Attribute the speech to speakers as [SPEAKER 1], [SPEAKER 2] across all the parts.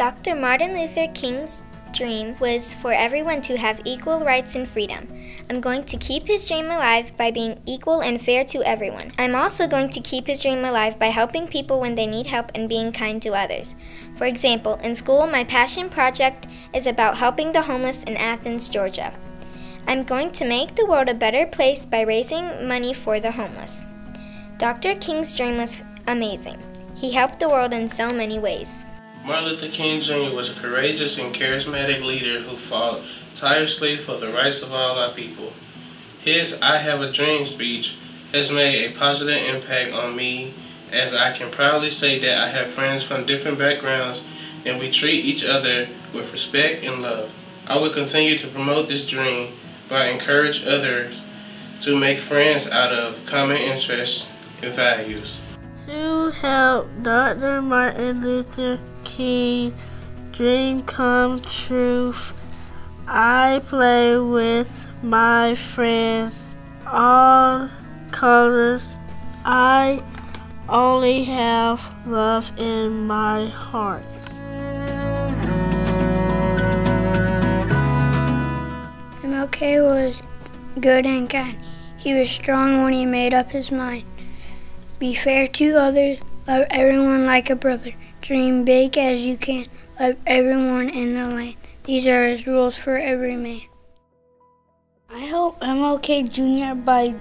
[SPEAKER 1] Dr. Martin Luther King's dream was for everyone to have equal rights and freedom. I'm going to keep his dream alive by being equal and fair to everyone. I'm also going to keep his dream alive by helping people when they need help and being kind to others. For example, in school, my passion project is about helping the homeless in Athens, Georgia. I'm going to make the world a better place by raising money for the homeless. Dr. King's dream was amazing. He helped the world in so many ways.
[SPEAKER 2] Martin Luther King Jr. was a courageous and charismatic leader who fought tirelessly for the rights of all our people. His I Have a Dream speech has made a positive impact on me as I can proudly say that I have friends from different backgrounds and we treat each other with respect and love. I will continue to promote this dream by encourage others to make friends out of common interests and values.
[SPEAKER 3] To help Dr. Martin Luther King dream come true, I play with my friends all colors. I only have love in my heart.
[SPEAKER 4] MLK was good and kind. He was strong when he made up his mind. Be fair to others, love everyone like a brother. Dream big as you can, love everyone in the land. These are his rules for every man.
[SPEAKER 5] I help MLK Jr. by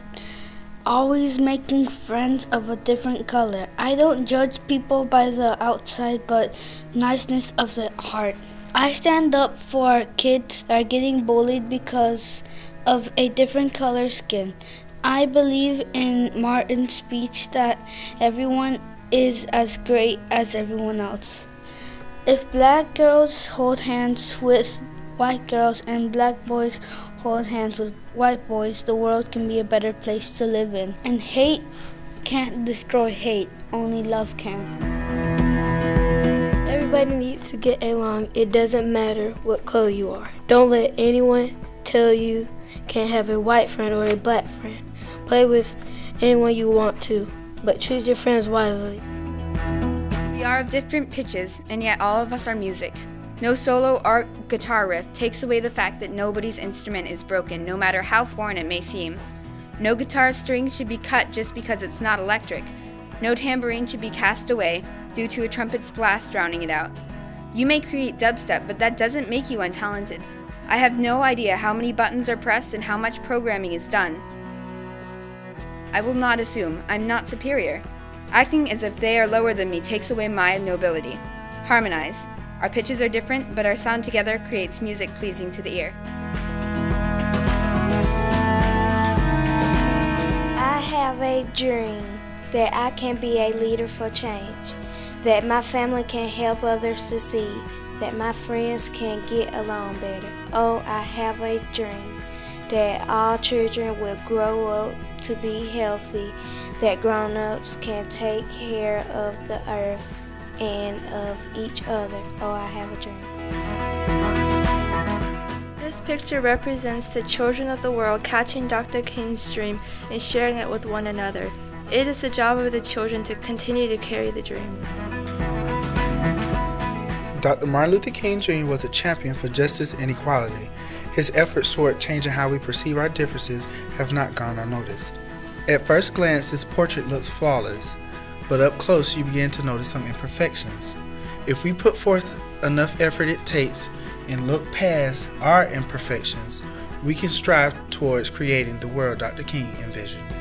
[SPEAKER 5] always making friends of a different color. I don't judge people by the outside, but niceness of the heart. I stand up for kids that are getting bullied because of a different color skin. I believe in Martin's speech that everyone is as great as everyone else. If black girls hold hands with white girls and black boys hold hands with white boys, the world can be a better place to live in. And hate can't destroy hate, only love can.
[SPEAKER 6] Everybody needs to get along. It doesn't matter what color you are. Don't let anyone tell you can't have a white friend or a black friend. Play with anyone you want to, but choose your friends wisely.
[SPEAKER 7] We are of different pitches, and yet all of us are music. No solo or guitar riff takes away the fact that nobody's instrument is broken, no matter how foreign it may seem. No guitar string should be cut just because it's not electric. No tambourine should be cast away due to a trumpet's blast drowning it out. You may create dubstep, but that doesn't make you untalented. I have no idea how many buttons are pressed and how much programming is done. I will not assume I'm not superior. Acting as if they are lower than me takes away my nobility. Harmonize. Our pitches are different, but our sound together creates music pleasing to the ear.
[SPEAKER 8] I have a dream that I can be a leader for change, that my family can help others succeed, that my friends can get along better. Oh, I have a dream that all children will grow up to be healthy, that grown ups can take care of the earth and of each other. Oh, I have a dream.
[SPEAKER 9] This picture represents the children of the world catching Dr. King's dream and sharing it with one another. It is the job of the children to continue to carry the dream.
[SPEAKER 10] Dr. Martin Luther King Jr. was a champion for justice and equality. His efforts toward changing how we perceive our differences have not gone unnoticed. At first glance, this portrait looks flawless, but up close you begin to notice some imperfections. If we put forth enough effort it takes and look past our imperfections, we can strive towards creating the world Dr. King envisioned.